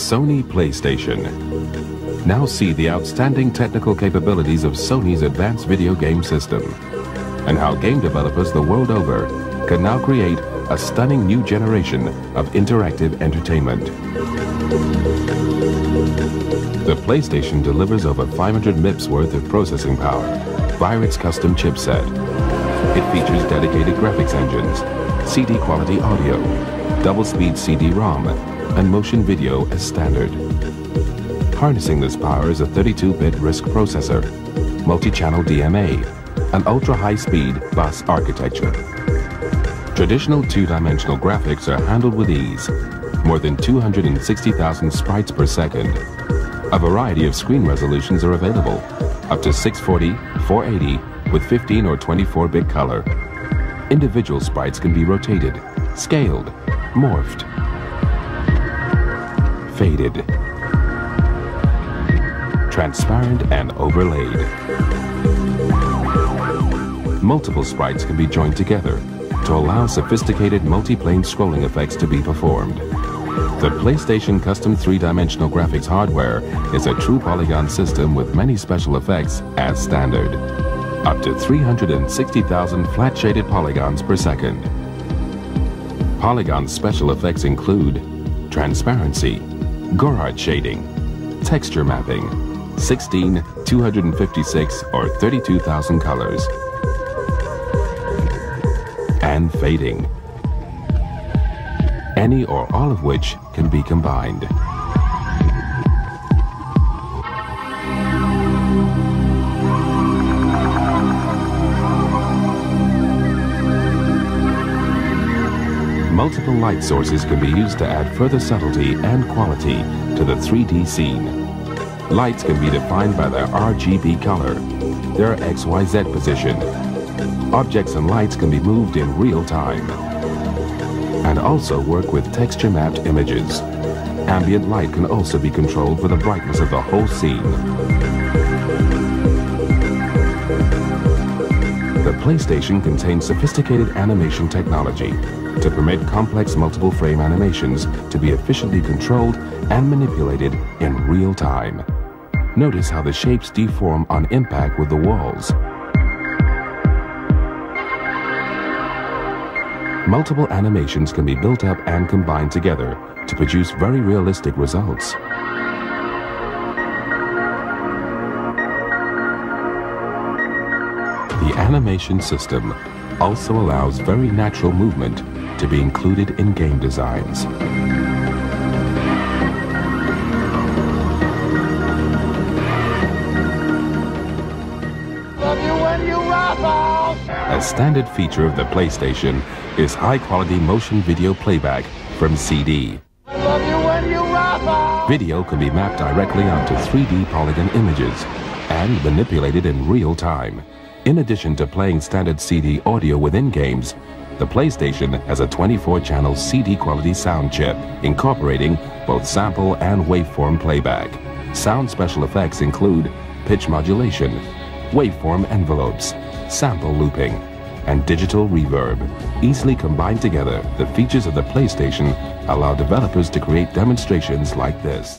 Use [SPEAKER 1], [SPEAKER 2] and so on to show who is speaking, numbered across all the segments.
[SPEAKER 1] Sony PlayStation. Now see the outstanding technical capabilities of Sony's advanced video game system and how game developers the world over can now create a stunning new generation of interactive entertainment. The PlayStation delivers over 500 MIPS worth of processing power via its custom chipset. It features dedicated graphics engines, CD quality audio, double-speed CD-ROM, and motion video as standard. Harnessing this power is a 32-bit RISC processor, multi-channel DMA, and ultra-high-speed bus architecture. Traditional two-dimensional graphics are handled with ease, more than 260,000 sprites per second. A variety of screen resolutions are available, up to 640, 480, with 15 or 24-bit color. Individual sprites can be rotated, scaled, morphed, faded, transparent and overlaid. Multiple sprites can be joined together to allow sophisticated multi-plane scrolling effects to be performed. The PlayStation Custom 3-dimensional graphics hardware is a true polygon system with many special effects as standard. Up to 360,000 flat-shaded polygons per second. Polygon special effects include transparency, Gouraud shading, texture mapping, 16, 256, or 32,000 colors, and fading. Any or all of which can be combined. Multiple light sources can be used to add further subtlety and quality to the 3D scene. Lights can be defined by their RGB color, their XYZ position. Objects and lights can be moved in real time and also work with texture-mapped images. Ambient light can also be controlled for the brightness of the whole scene. PlayStation contains sophisticated animation technology to permit complex multiple frame animations to be efficiently controlled and manipulated in real time. Notice how the shapes deform on impact with the walls multiple animations can be built up and combined together to produce very realistic results. Animation system also allows very natural movement to be included in game designs. A standard feature of the PlayStation is high-quality motion video playback from CD. Video can be mapped directly onto 3D polygon images and manipulated in real time. In addition to playing standard CD audio within games, the PlayStation has a 24-channel CD quality sound chip incorporating both sample and waveform playback. Sound special effects include pitch modulation, waveform envelopes, sample looping, and digital reverb. Easily combined together, the features of the PlayStation allow developers to create demonstrations like this.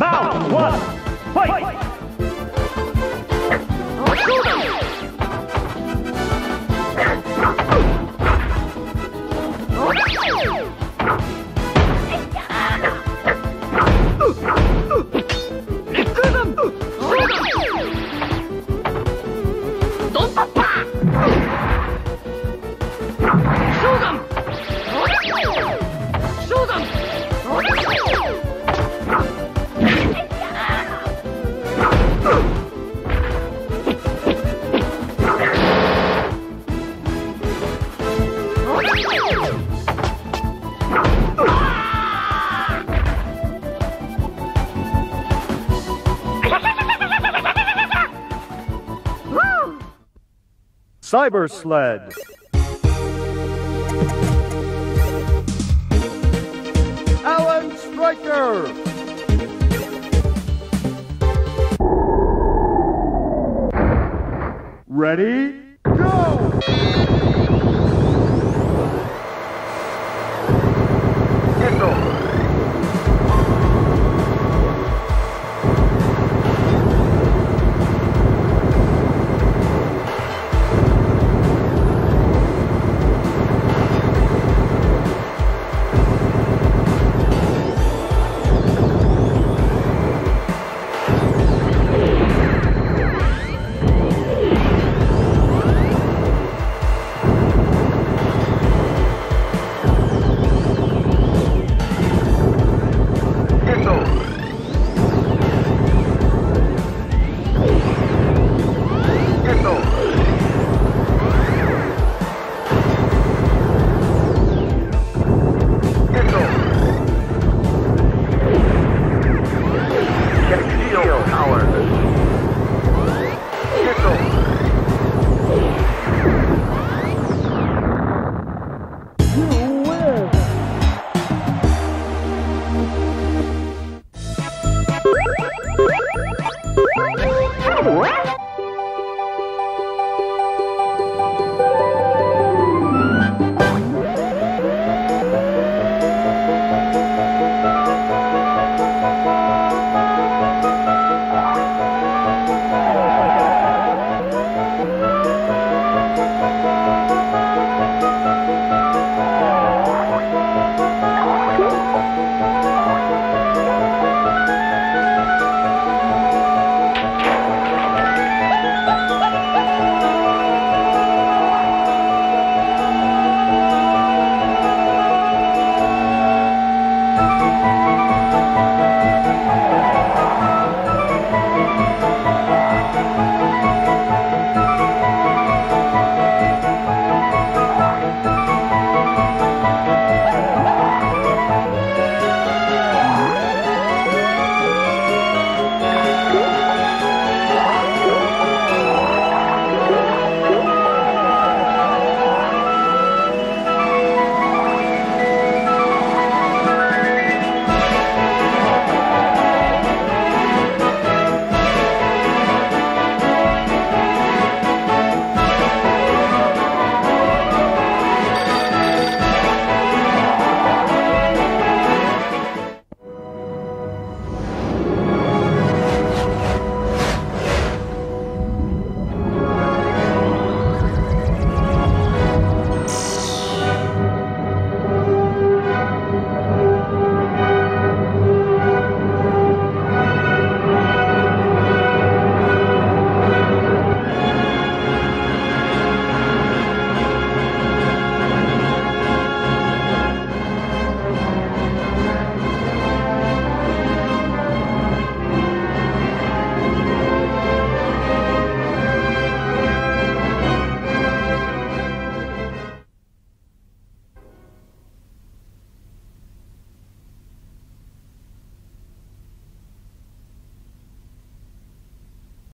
[SPEAKER 2] Round one, fight!
[SPEAKER 3] Cyber Sled. Alan Striker. Ready? Go!
[SPEAKER 4] What?